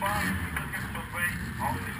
heb er